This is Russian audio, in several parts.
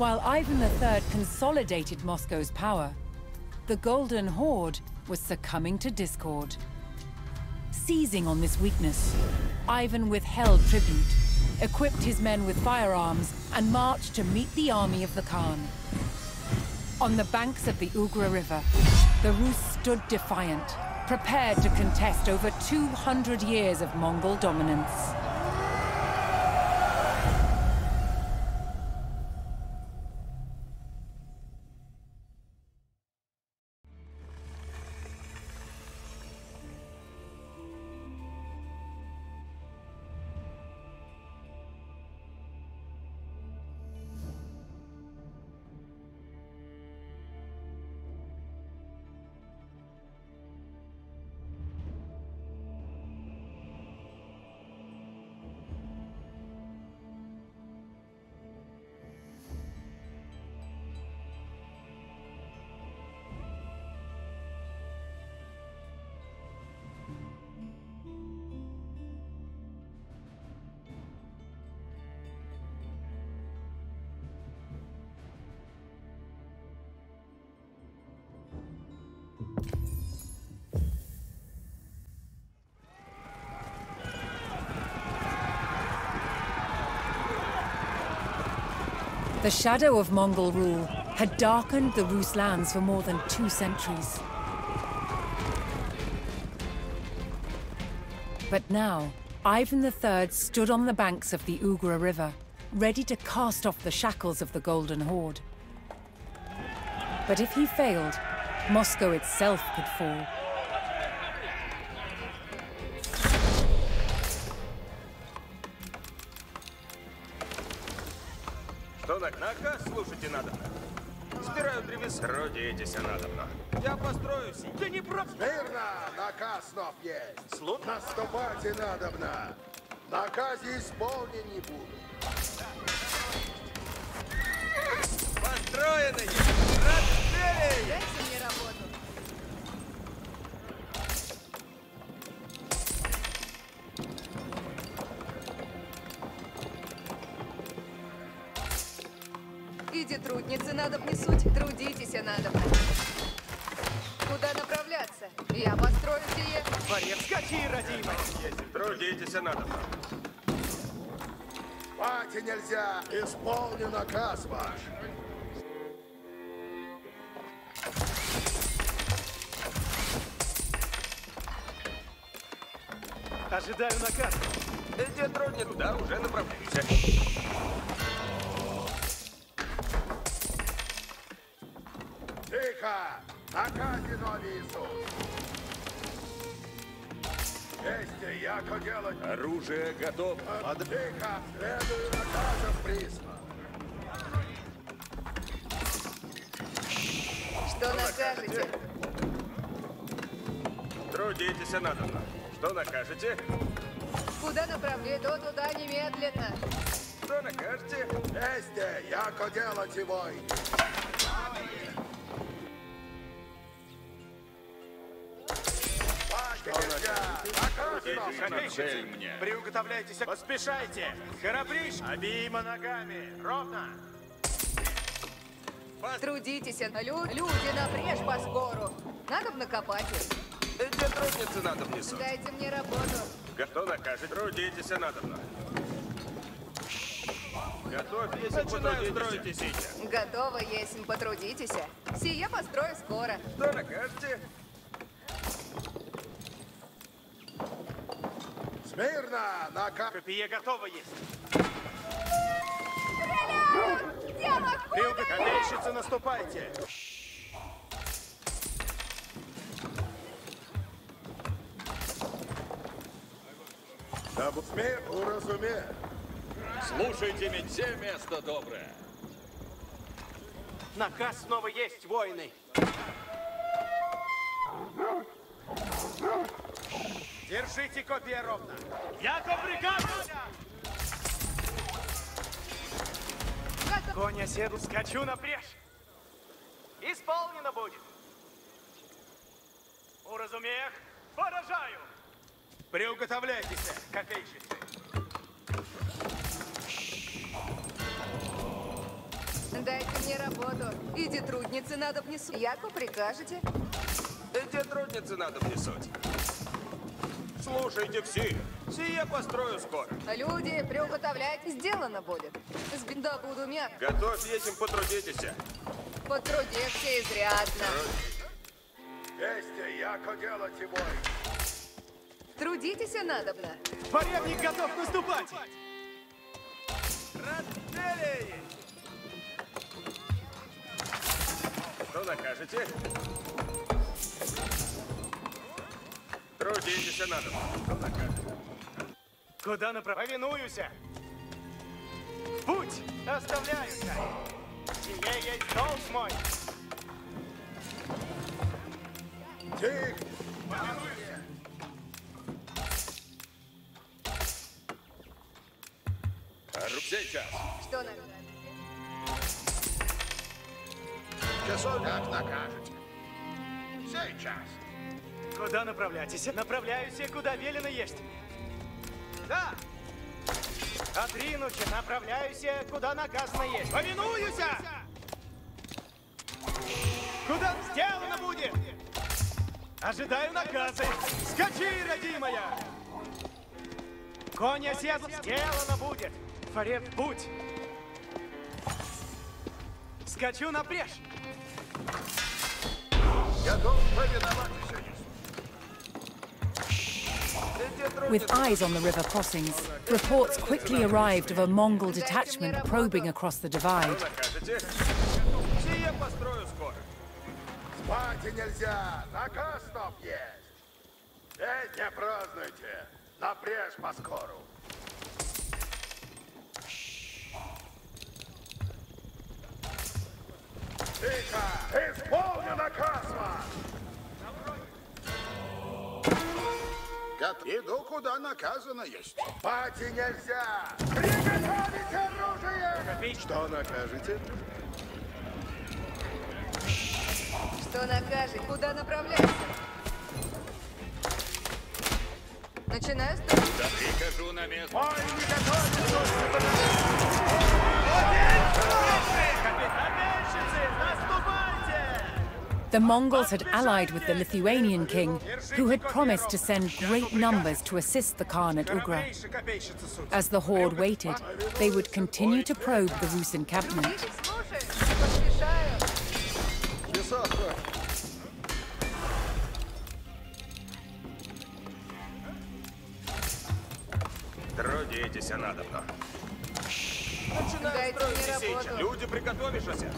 While Ivan III consolidated Moscow's power, the Golden Horde was succumbing to discord. Seizing on this weakness, Ivan withheld tribute, equipped his men with firearms, and marched to meet the army of the Khan. On the banks of the Ugra River, the Rus stood defiant, prepared to contest over 200 years of Mongol dominance. The shadow of Mongol rule had darkened the Rus lands for more than two centuries. But now, Ivan III stood on the banks of the Ugra River, ready to cast off the shackles of the Golden Horde. But if he failed, Moscow itself could fall. Что на наказ слушайте надо? Сбираю древес. Трудитесь надобно. Я построюсь. Да не прав... Смирно! Наказ снов есть! Слух? Наступать и надобно! Наказе исполнен не буду. Построены! Расстрелей! Трудитесь надобно. Спать и нельзя! Исполню наказ ваш! Ожидаю наказ. Где трудни туда, уже направляемся. Вести, яко делать? Оружие готово. Тихо! Следую наказам присно! Что накажете? Трудитесь надобно. Что накажете? Куда направлять? До туда немедленно. Что накажете? Вести, яко делать его! Спать Цель мне. Приуготовляйтесь, поспешайте! Храбришь! Обеими ногами! Ровно! Трудитесь, а лю- люди напрежь по скору. Надо б накопать их. Где трудницы надо внесу? Дайте мне работу. Что накажете? Трудитесь надобно. Готовь, если Начинаю строить. Готово, есмь, потрудитесь. Сие построю скоро. Что накажете? Смирно! Наказ! Копия готова есть! Дело Приуготовляйщицы, наступайте! Да смех уразуме! Слушайте, все место доброе. Наказ снова есть, воины! Держите копия ровно! Яко бригада! Конь оседу, скачу напрежь! Исполнено будет! Уразумех, поражаю! Приуготовляйтесь, копейщицы! Дай мне работу. Иди трудницы надо внесу. Яко прикажете? Где трудницы надо внесуть? Слушайте все. Сие построю скоро. Люди, приуготовляйте. Сделано будет. С беда буду мят. Готовь есим потрудитесь. Потрудился изрядно. Вести, яко делать и бой. Трудитесь надобно. Порядник готов наступать! Разделись! Что накажете? Трудитесь надо. Куда направ... Повинуюся! В путь! Оставляюся! Сие есть долг мой! Тих, Сейчас. Что на... часов как накажете. Сейчас. Куда направляйтесь? Направляюсь, куда велено есть. Да! Отринуся, направляюсь, куда наказано есть. Повинуюся! Куда сделано будет? Ожидаю наказы. Скачи, родимая! Коня седла сделано будет. Фаре в путь. Скачу напрежь. Готов повиноваться. With eyes on the river crossings, reports quickly arrived of a Mongol detachment probing across the divide. Что накажете? Ваш! Иду, куда наказано есть. Спать и нельзя! Приготовить оружие! Что накажете? Что накажет? Куда направляйся? Начинаю с. Да прикажу на место. Ой, не готовьте! The Mongols had allied with the Lithuanian king, who had promised to send great numbers to assist the Khan at Ugra. копейщицы суть. As the horde waited, they would continue to probe the Rus encampment. Видишь, слушай, поспешаю. Трудитесь надобно. Начинаю Дайте строить мне сейчас. работу. Люди, приготовишься.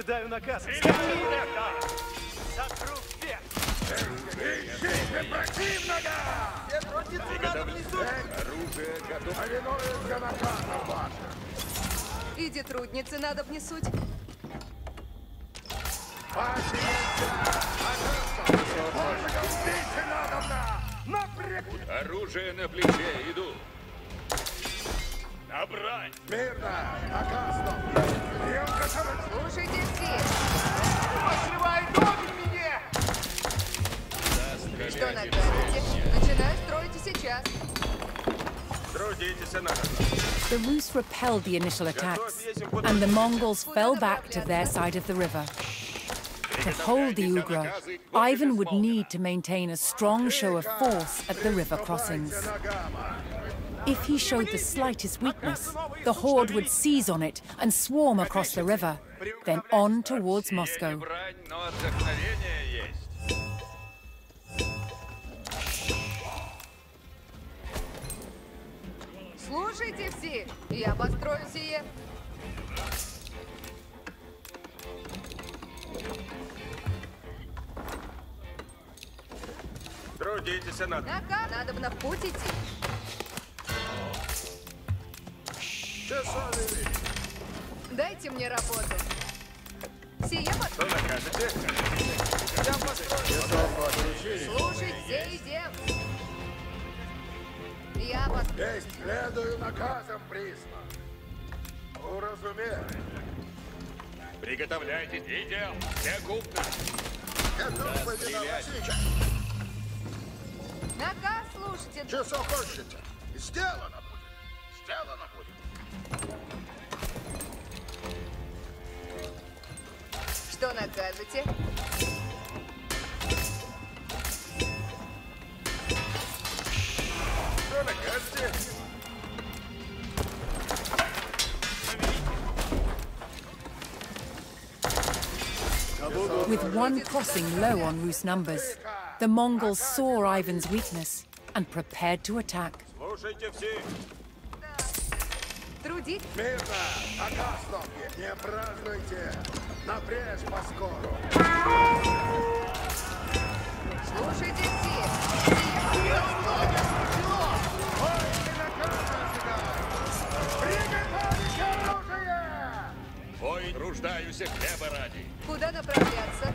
Ожидаю наказ. Сотру вверх! Ищите противника! Все трудницы надо внесут. Оружие готово. Повинуются наказам вашим. Иди трудницы надо внесуть. И! Оружие на плече. Иду. Набрать. Мирно! Наказ стоп! Прием готовить! Слушайте все. Посливает огонь мне! Что накажете? Начинаю строить и сейчас. Трудитесь надобно. The Rus repelled the initial attacks, and the Mongols fell back to their side of the river. To hold the Ugra, Ivan would need to maintain a strong show of force at the river crossings. If he showed the slightest weakness, the horde would seize on it and swarm across the river, then on towards Moscow. Брань, но отдохновение есть. Слушайте все. Я построю сие. Трудитесь надо. Наказ. Надо бы на путь идти. Дайте мне работу. Под... Что накажете? Я построю. Слушай, все идем. Я построю. Есть следую наказам присно. Уразумели. Приготовляйтесь. Идем. Все купно. Готов повиноваться сейчас. Наказ слушайте. Часов хочете? Сделано накажете? Что накажете? With one crossing low on Rus' numbers, the Mongols saw Ivan's weakness and prepared to attack. Трудить? Мирно! Акасновки! Не празднуйте! Напрячь поскору! Слушайте все. Приготовить оружие! Воин, руждаюсь хлеба ради. Куда направляться?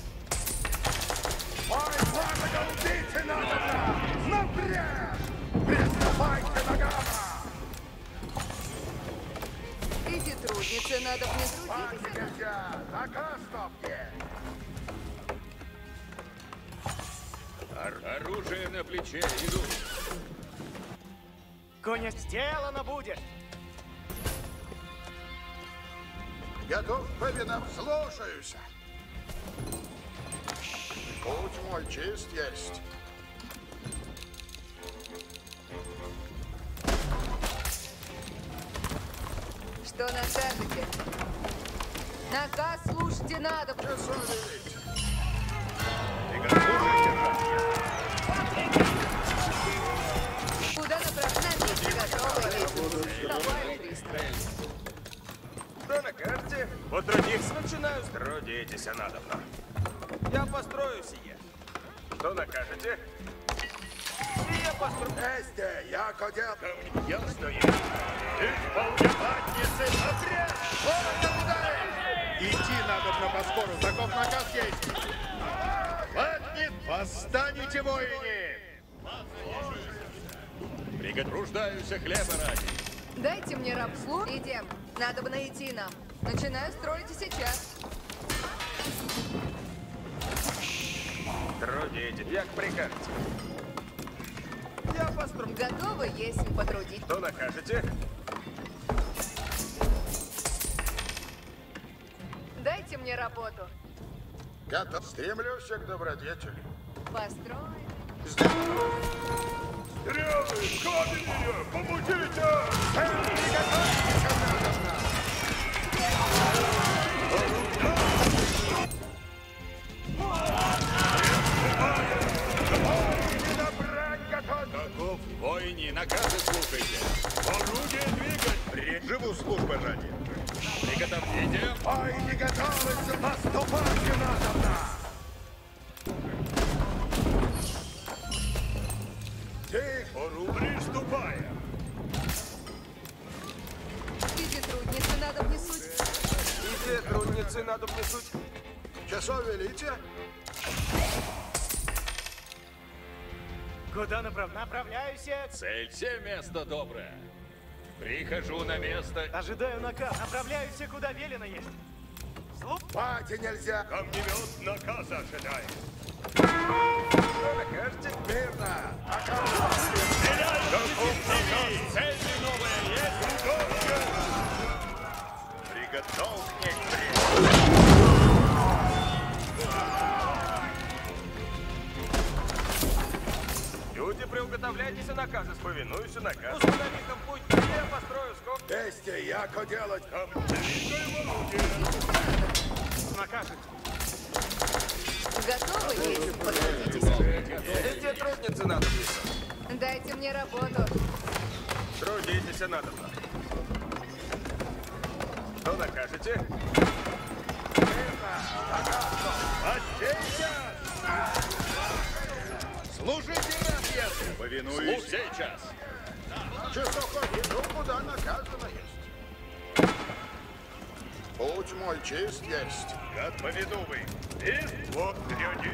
Ой, убийцы надо! Напрячь! Приступайте ногама! Иди, трудницы, надо мне трудиться. Нельзя! Ор- оружие на плече, иду. Коня сделано будет. Готов повинов, слушаюсь. Путь мой чист есть. Что накажете? Наказ слушайте надо. Часов велить. Куда направляться? Готовы есть. Давай, пристрой. Что накажете? Потрудиться начинаю. Трудитесь, надобно. Я построю сие. Что накажете? Сие построю. Вместе, яко дел. Ясно есть. Исполнятницы напряг! Идти надо на поскору, таков наказ есть. Ватнит, восстанете, воине! Приготовляюсь хлеба ради. Дайте мне рабслу. Идем. Надо бы найти нам. Начинаю строить и сейчас. Трудитесь. Як прикажете? Я построю. Готовы есть потрудить. Что накажете? Дайте мне работу. Готов. Стремлюсь к добродетели. Построй. Стрелы! Камень меня! Помогите! Каков воине, наказы слушайте. Орудие двигать. Живу службы ради. Приготовление. Ой, не готовится, наступать надо! Тихо, Ору, приступаем. Иди, трудницы, надо внесуть. Иди, трудницы, надо внесуть. часов велите. Куда направ... Направляюсь я. Цель все место доброе. Прихожу на место. Ожидаю наказ. Направляюсь куда велено есть. Слух. Пати нельзя. Камнемет наказа ожидает. Накажете? Мирно. Цель новая есть. Приготовь Люди, приуготовляйтесь, наказы, сповинуюсь наказ. Установи там путь, я построю скок. Вести яко делать? Накажет. Готовы есть? Потрудитесь. Где трудницы надобница? Дайте мне работу. Трудитесь надобно. Что накажете? Служите разъезду. Повинуюсь. Слух сейчас. Что ходи, куда наказано есть. Путь мой чист есть. Как повинувый. И Вот глядите.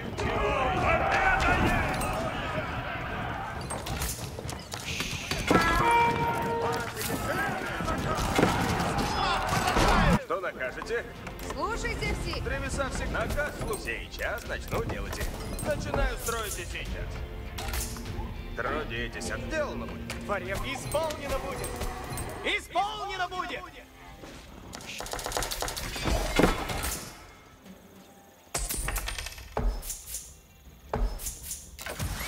Что накажете? Слушайте все. Древеса всегда наказ слух. Сейчас начну делать. Начинаю строить и сейчас. Трудитесь, отделано будет. Фарем исполнено будет. Исполнено будет.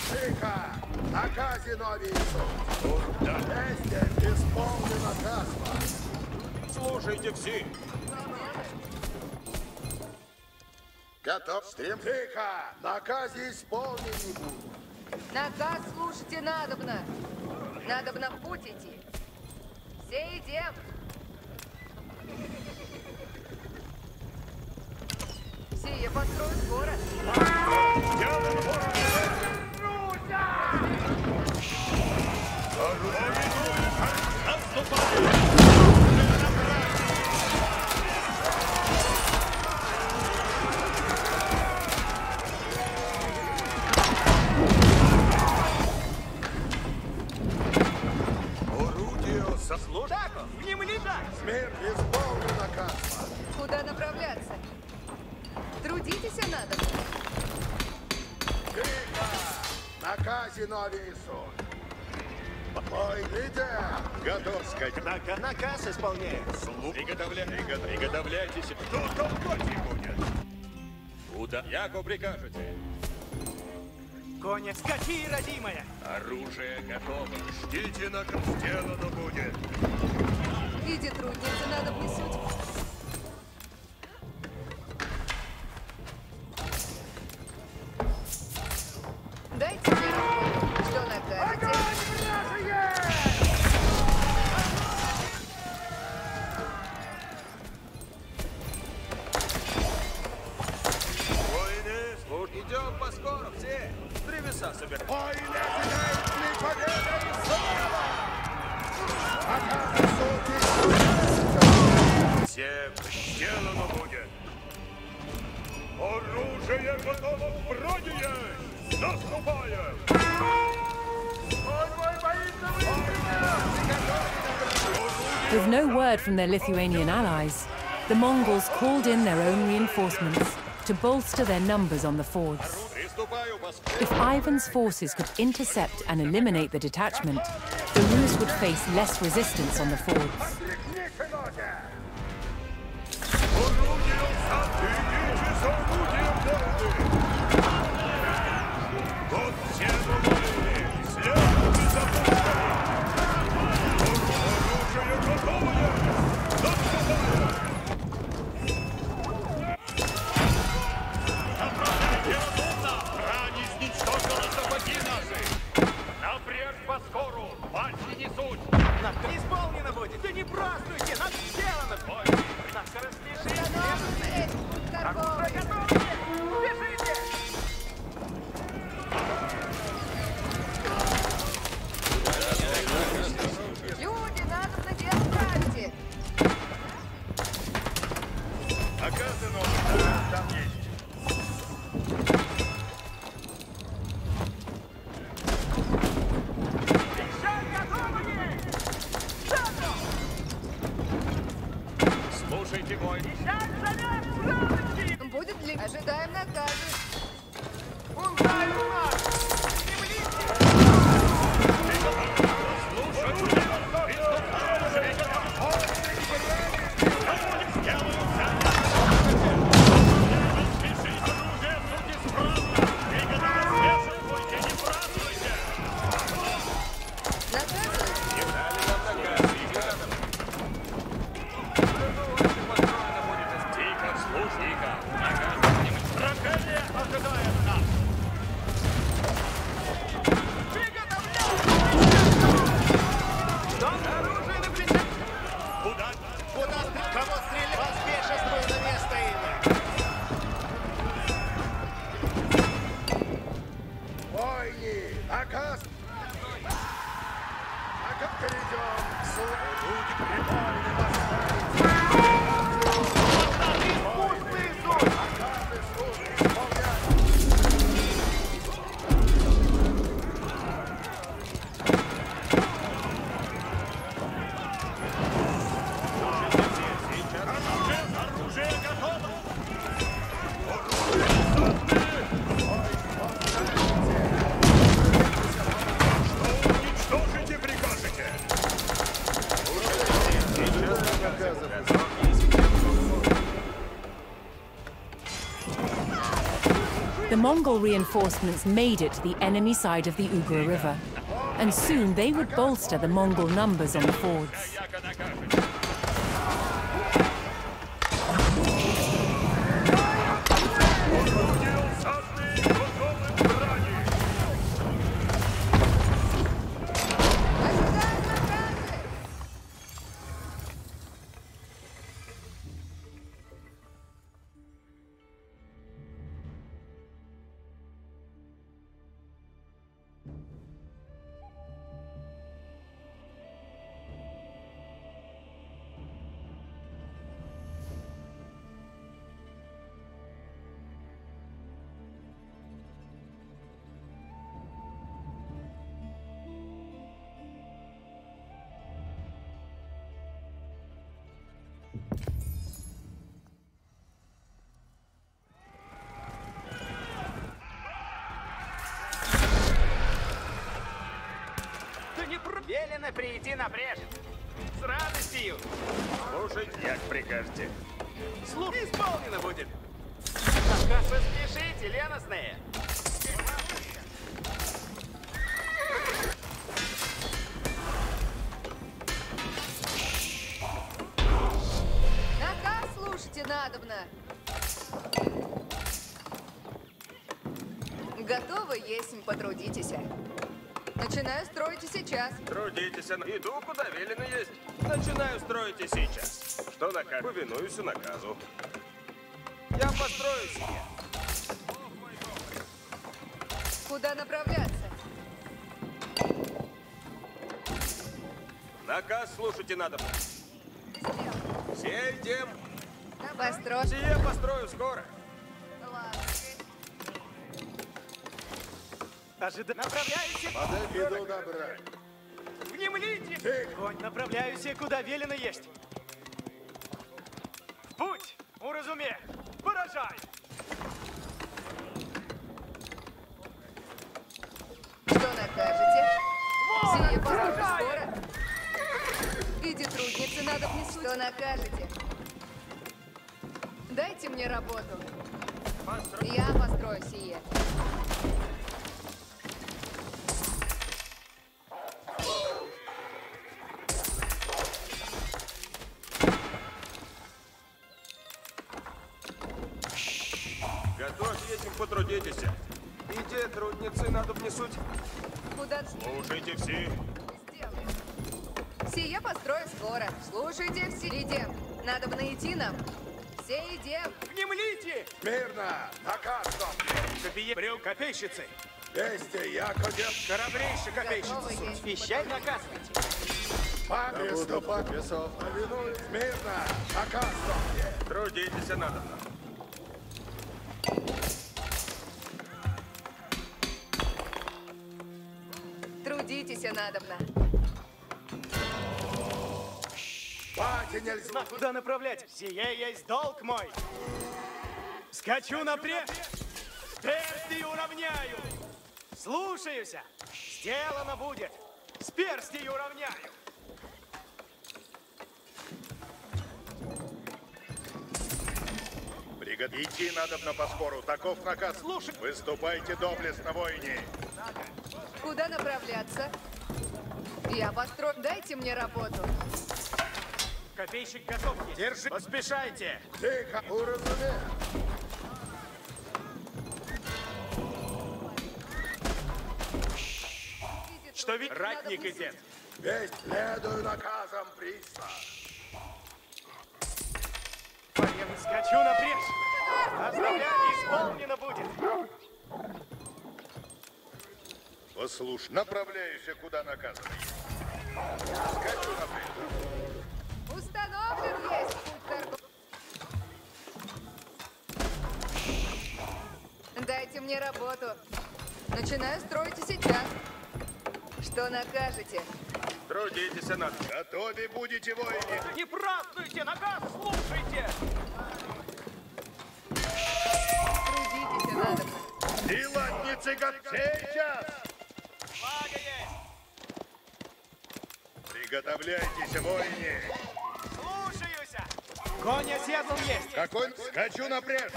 Тихо! Наказе новий суд. Вместе исполнено казва. Слушайте все. Готов? Стрим. Тихо! Наказе исполнен не буду. Наказ слушайте надобно. Надобно в путь идти. Все идем. Сие построят город. Орудие со Так, внемлито. Смерть исполнена казва. Куда направляться? Трудитесь надо. Тихо! Наказе новий суд. Мой лидер. готов сказать. Нака- наказ исполняет. Слух. Приготовля... пригот- Приготовляйтесь. Кто толкать будет? Куда? Яко прикажете. Коня, скачи, родимая. Оружие готово. Ждите, на сделано будет. Виде трудницы надо внесуть. Дайте their Lithuanian allies, the Mongols called in their own reinforcements to bolster their numbers on the fords. If Ivan's forces could intercept and eliminate the detachment, the Rus would face less resistance on the fords. Japan. Mongol reinforcements made it to the enemy side of the Ugra River, and soon they would bolster the Mongol numbers on the fords. Велено прийти на брешь. С радостью. Слушать, як прикажете. Слух исполнено будет. Наказ поспешите, леностные. Наказ слушайте надобно. Готовы, есть, потрудитесь. Начинаю строить и сейчас. Трудитесь, на- иду, куда велено есть. Начинаю строить и сейчас. Что наказ? Повинуюсь наказу. Я построю себе. Куда направляться? Наказ слушайте надо. Сделано. Все идем. Построй. Сие построю скоро. Ожида... Направляюсь. Иду на брань. Внемлите. Конь, направляюсь, куда велено есть. В путь. Уразуме. Поражай. Что накажете? Сие построю скоро. Иди, трудницы, надо внесу. Что накажете? Дайте мне работу. Я построю сие. Надо бы найти нам. Все идем. Внемлите. Мирно! Наказ вам! Копие... Брюк копейщицы. Вести, Храбрейший Готовы копейщица. есть. Вещай наказывайте. Приступать весов. Повинуюсь. Мирно! Наказ вам! Трудитесь, надо. Трудитесь, надобно. Нельзя! На куда направлять? Сие есть долг мой. Скачу напред. Перстни уравняю. Слушаюсь. Сделано будет. С перстней уравняю. Бригад... Идти надо на поскору. Таков наказ. Слушай. Выступайте доблестно, воине. Куда направляться? Я построю. Дайте мне работу. Копейщик готов. Держи. Поспешайте. Тихо! Уразуме! Что надо ратник идет. Весть следую наказам приста. Воен, скачу напред. Оставляю, исполнено будет. Послушай, направляюсь, куда наказано. Скачу напред. Установлен Дайте мне работу. Начинаю строить и сейчас. Что накажете? Трудитесь, надо. Готовы будете, воине. Не празднуйте, наказ слушайте. Трудитесь, надо. И латницы гот... Сейчас! Флага есть. Приготовляйтесь, воине. Слушаю. Конь оседлан есть. Какой? Скачу напряг.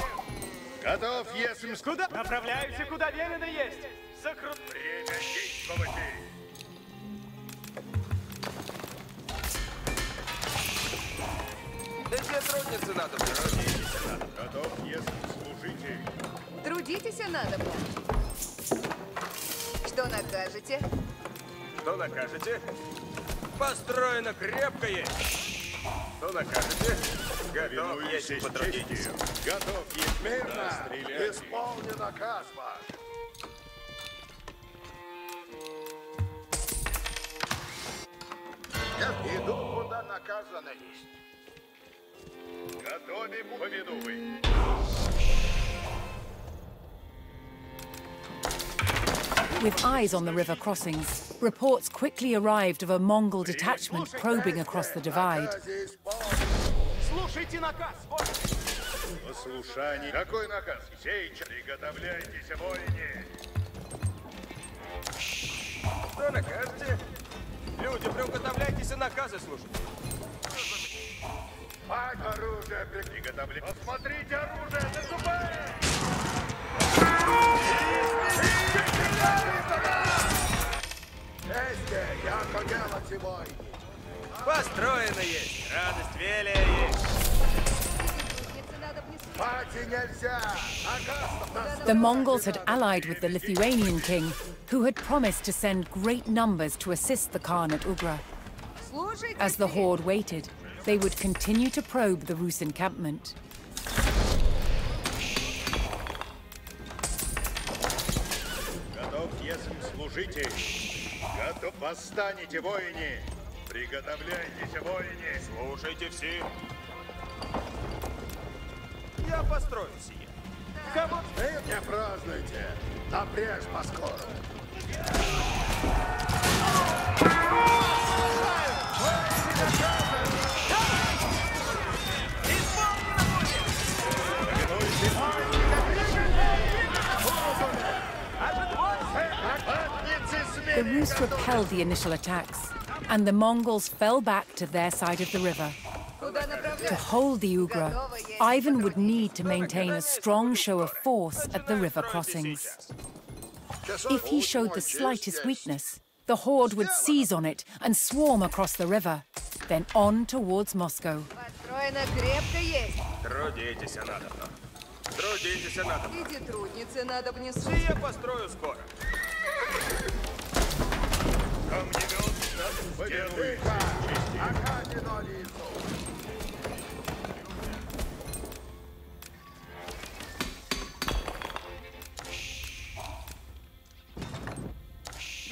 Готов, если... Куда? Направляемся, куда велено есть. Закрут... Время действовать. Да все трудницы надо Трудитесь надо. Готов, если служите. Трудитесь надо. Что накажете? Что накажете? Построено крепко есть. Что накажете? Готов есть потрудитесь. честью. Готов, есть Мирно! наказ ваш! Я иду, куда наказано есть. Готовим повинуй. With eyes on the river crossings, reports quickly arrived of a Mongol detachment probing across the divide. Наказе исполни. Слушайте наказ. Вот. Послушание. Какой наказ? Сейчас приготовляйтесь, воине. Что накажете? Люди, приуготовляйтесь и наказы слушать. Пать оружие при- Приготовляйтесь. Посмотрите оружие, наступай! Построено есть. Радость велия есть. Трудницы надо внесуть. Пати нельзя! Наказ на The Mongols had allied with the Lithuanian king, who had promised to send great numbers to assist the Khan at Ugra. Слушайте. As the horde waited, they would continue to probe the Rus encampment. Служите. Готов, восстанете, воине. Приготовляйтесь, воине. Слушайте все. Я построю сие. Кому? Не празднуйте! Напрежь поскору! The Rus repelled the initial attacks, and the Mongols fell back to their side of the river. Куда To направляться? hold the Ugra, Ivan would need to maintain a strong show of force at the river crossings. If he showed the slightest weakness, the horde would seize on it and swarm across the river, then on towards Moscow. Построено крепко есть. Трудитесь надо. Трудитесь надо. Иди трудницы надо внесуть. Сие построю скоро.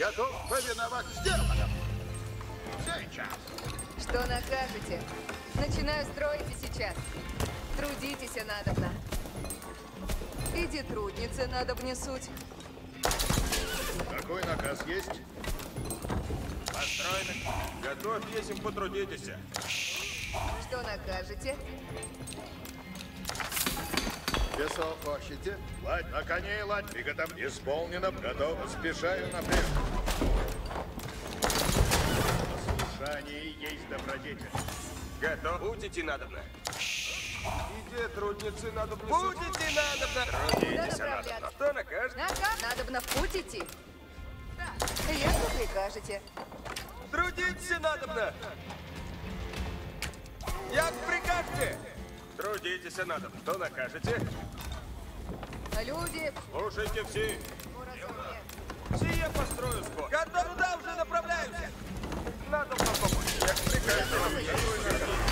Готов повиновать сделано! Сейчас! Что накажете? Начинаю строить сейчас. Трудитесь надобно. Иди трудницы надо внесуть. Какой наказ есть? Построено. Готов, если потрудитесь. Что накажете? Весов хочете? Ладь, на коней ладь. Приготов... Исполнено. Готов. Спешаю напрямик. Послушание есть добродетель. Готов. Будете надобно. Иди, трудницы надо Будете надобно. Трудитесь Куда надобно. Что накажете? Надобно в путь идти. Прикажете. Трудитесь надобно. Як прикажете? Трудитесь надобно. Что накажете? Люди, Слушайте все. Сие построю скоро. Готов, туда уже направляемся. Надо помочь. Як прикажете?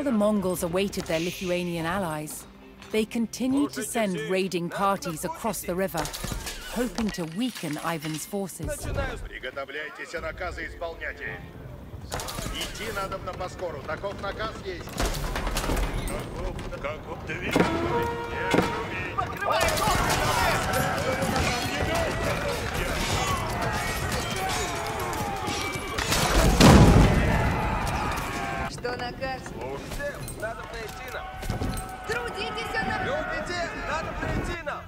While the Mongols awaited their Lithuanian allies, they continued to send raiding parties across the river. hoping to weaken Ivan's forces. Надо пройти нам. Трудитесь, а на... Любите, надо пройти нам.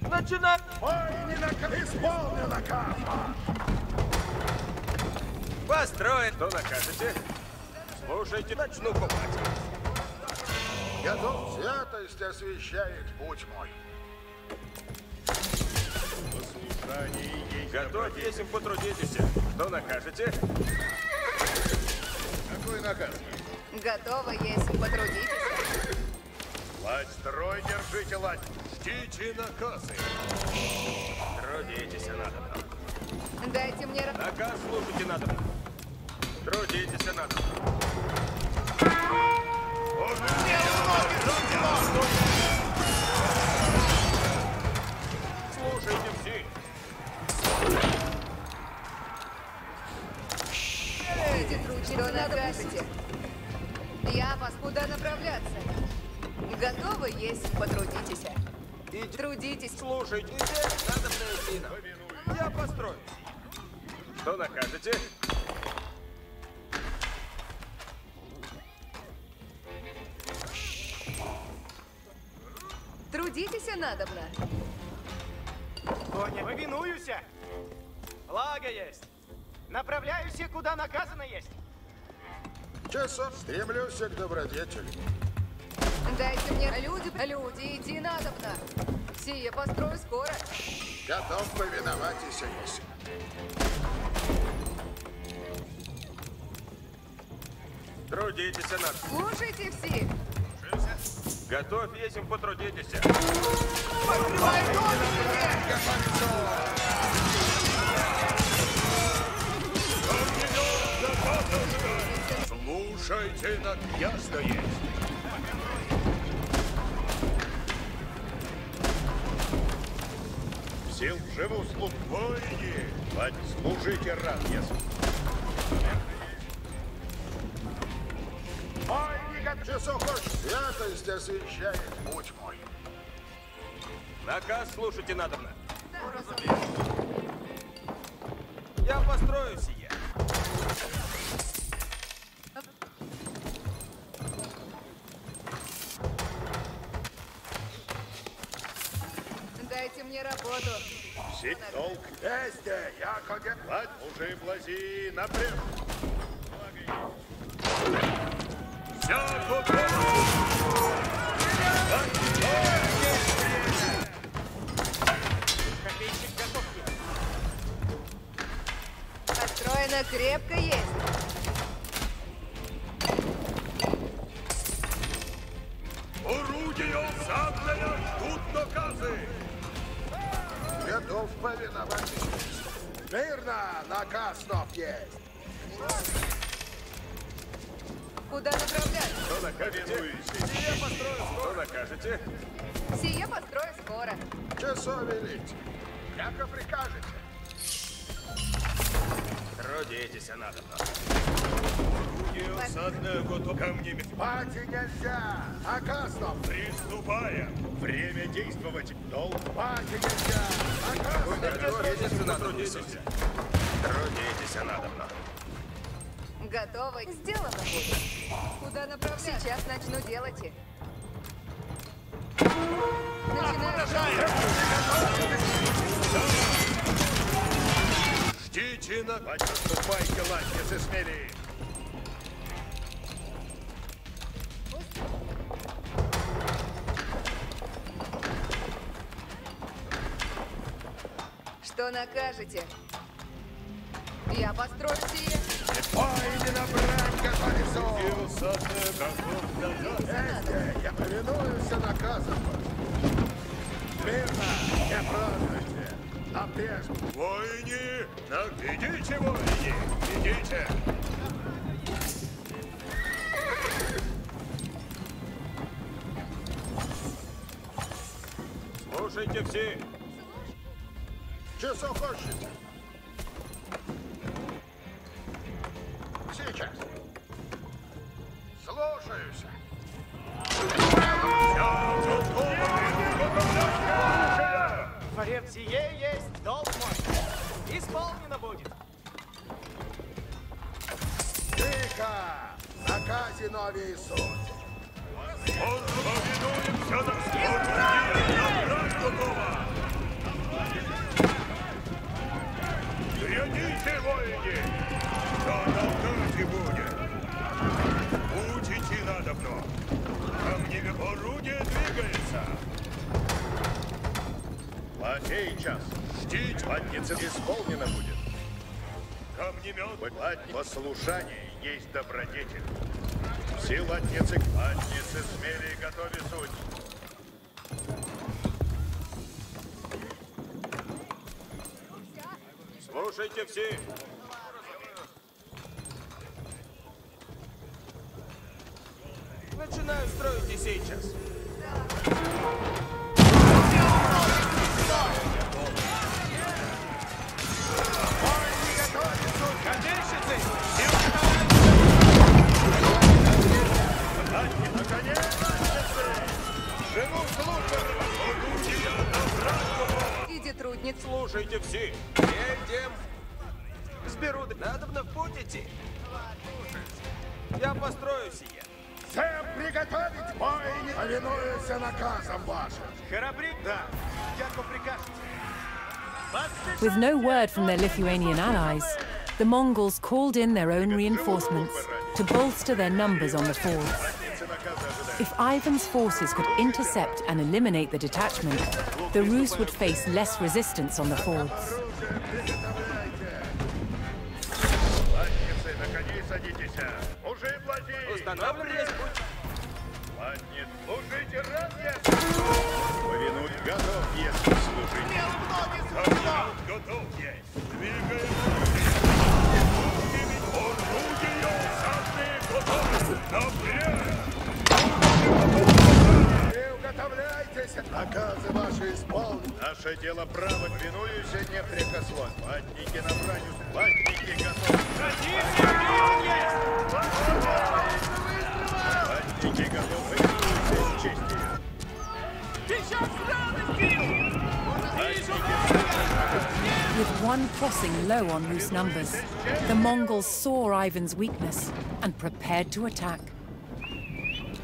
Начинай. Ой, не наказ. Исполни наказ. Построить. Что накажете? Слушайте, начну купать. Готов святость освящает путь мой. Послушание есть Готовь, если потрудитесь. Что накажете? Какой наказ? Готово, если потрудитесь. Ладь строй, держите ладь. Ждите наказы. Трудитесь, надо. Дайте мне... Наказ слушайте надо. Трудитесь, надо. Слушайте наказано есть. Часом стремлюсь к добродетели. Дайте мне... Люди, люди, идти надобно. Сие построю скоро. Готов повиноваться, если. Трудитесь, надо. Слушайте все. Готовь, если потрудитесь. Слушайте, на ясно есть. Сил живу слуг воине. Ладь, служите рад, если. Ой, не как часов хоть святость освящает путь мой. Наказ слушайте надо. Куда направляться? Что накажете? Сие построю. Что накажете? Сие построю скоро. Часов велите. Яко прикажете. Трудитесь, надо. Орудия садное готово. Ко мне Спать нельзя. Наказ нов. приступаем. Время действовать. Долг. Спать нельзя. Наказ нов. Трудитесь, надо. Трудитесь. Трудитесь, надо. Готово. Сделано будет. Куда направляться? Сейчас начну делать. их. Начинаю. Ждите на... Ладь, если смели. Что накажете? Я построю я повинуюсь наказом. Мирно, не празднуйте. Напрежно. Воини, на- идите, воини, идите. Слушайте все. Часов хочете? И суть. Повинуемся на! Глядите, воине! Что на карте будет? Путь идти надобно. Камневе орудие двигается. Латей час. Ждите, Латница исполнена будет. камнемет. Латни... Послушание есть добродетель. Все латницы, латницы смели и готовы суть. Слушайте все. Начинаю строить и сейчас. With no word from their Lithuanian allies, the Mongols called in their own reinforcements to bolster their numbers on the fords. Латницы наказа ожидают. If Ivan's forces could intercept and eliminate the detachment, the Rus would face less resistance on the fords. Латницы, Наказы ваши исполнены. Наше дело право. Повинуюся непрекословно. Латники на браню. Латники готовы. Латники готовы. Повинуюся с честью. With one crossing low on Rus numbers, the Mongols saw Ivan's weakness and prepared to attack.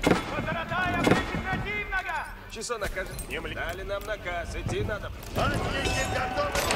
Позоротая против противника! Часа наказ. Не мли- Дали нам наказ. Идти надо. Латники готовы.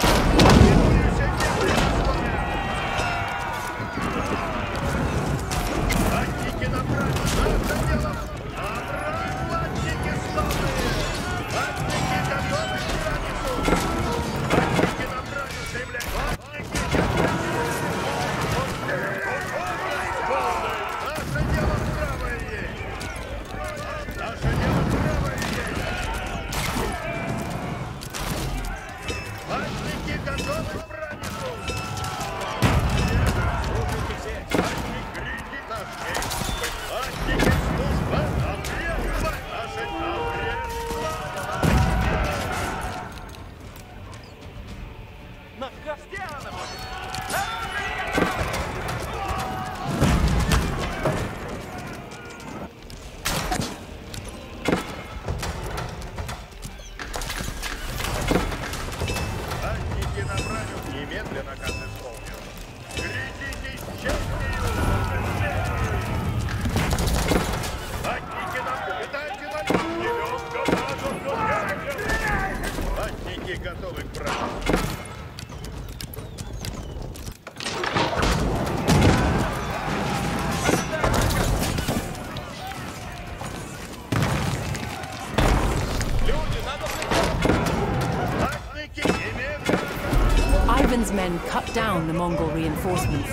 Down the Mongol reinforcements,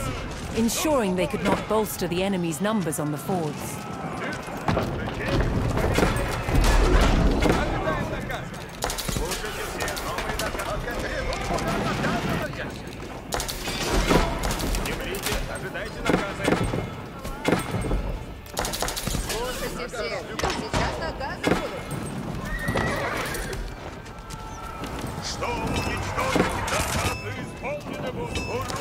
ensuring they could not bolster the enemy's numbers on the fords. Ожидаем наказ. Слушайте все. Новые наказы. Не млите. Ожидайте наказы. Слушайте все. Сейчас наказы будут. Что уничтожить Vamos!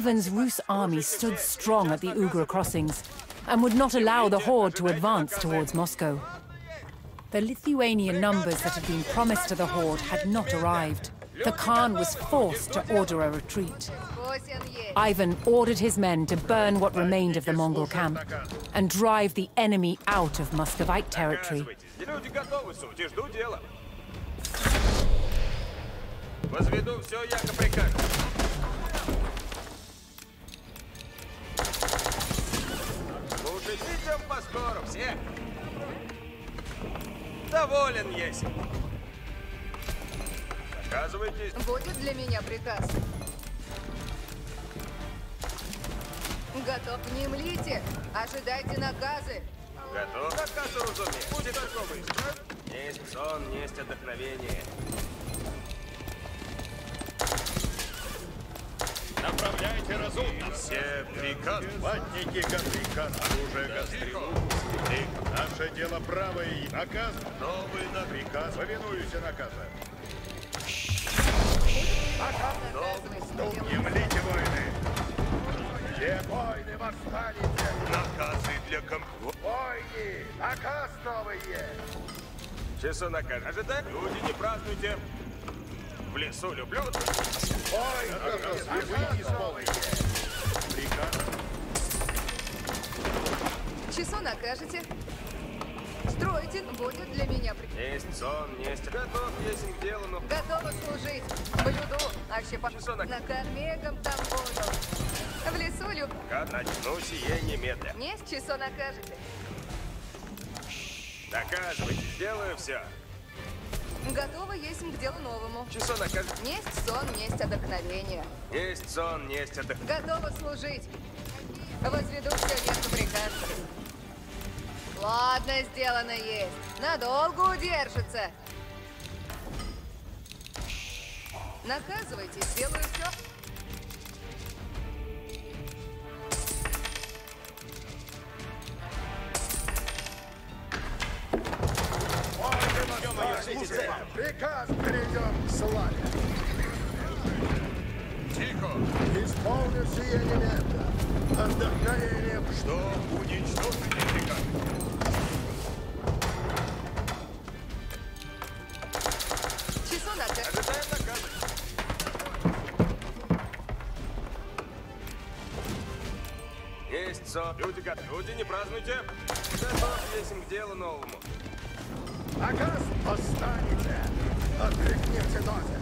Ivan's Rus army stood strong at the Ugra crossings and would not allow the horde to advance towards Moscow. The Lithuanian numbers that had been promised to the horde had not arrived. The Khan was forced to order a retreat. Косин есть. Ivan ordered his men to burn what remained of the Mongol camp and drive the enemy out of Muscovite territory. Наказывайте. Люди готовы, суть, и жду дела. Возведу все, яко прикажу. Слушай, идем по скору, все. Доволен есть. Оказывайтесь. Будет для меня приказ. Готов, не млите. Ожидайте наказы. Готов? Наказ разумею. Будет такого искать. Есть сон, есть отдохновение. Направляйте разумно. Все приказ, оружие как стрелу. Ты, наше дело правое и наказ. Новый на приказ. Повинуюсь наказа. Ну, не млите, воины. Где воины восстанете? Наказы для комп... Войны, наказ новый есть. Часу наказ. Ожидай. Люди, не празднуйте. В лесу люблю. Приказ. Часу накажете. Стройте. Будет для меня приказ. Есть сон, есть... Готов, есть к делу, но... Готова служить. Блюду. Ощепа. Часу на- На корме там буду. В лесу люб. Как начну сие немедля. Есть часу накажете. Наказывайте, сделаю все. Готова есть к делу новому. Часу наказ... Есть сон, есть отдохновение. Есть сон, есть отдых... Готова служить. Возведу все ясно приказ. Ладно, сделано есть. Надолго удержится. Наказывайте, сделаю все. Приказ перейдем к славе. Тихо. Исполню сие немедля. Отдохновение Что уничтожите приказ? Есть сон. Люди, люди, не празднуйте. Готов, есть к делу новому. Наказ останете. Отрекнете ноги.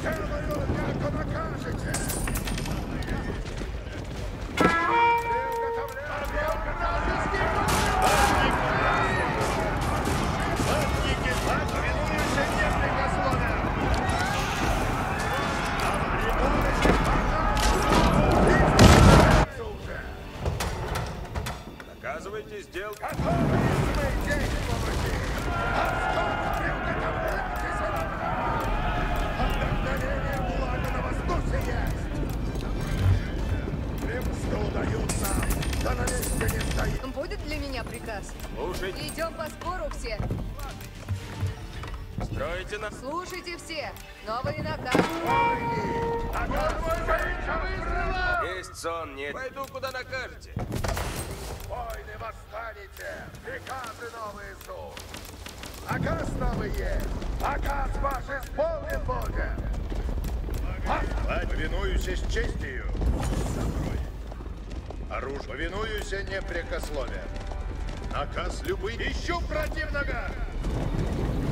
Сделаю, как накажете. Слушайте все. Новый наказ. Есть сон, нет. Пойду, куда накажете. Войны восстанете, приказы новые суд. Наказ новый есть, наказ ваш исполнен будет. Повинуюсь с честью. Оружие. Повинуюсь непрекословие. Наказ любый. Ищу противника.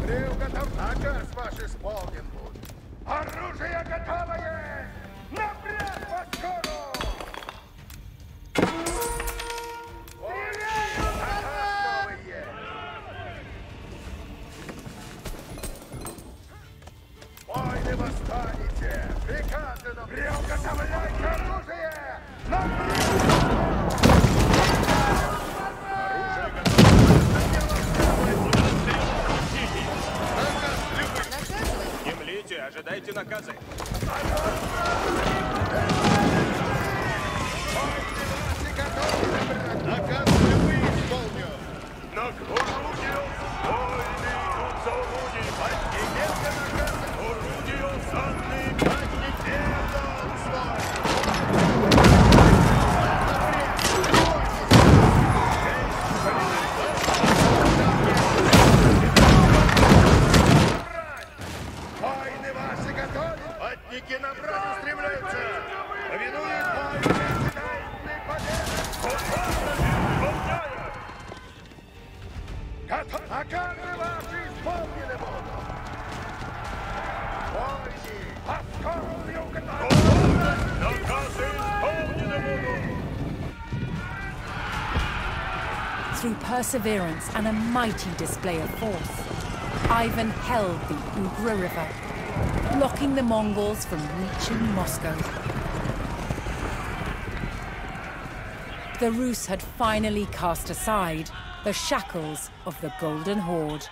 Приготов. Наказ perseverance and a mighty display of force, Ivan held the Ugra River, blocking the Mongols from reaching Moscow. The Rus had finally cast aside the shackles of the Golden Horde.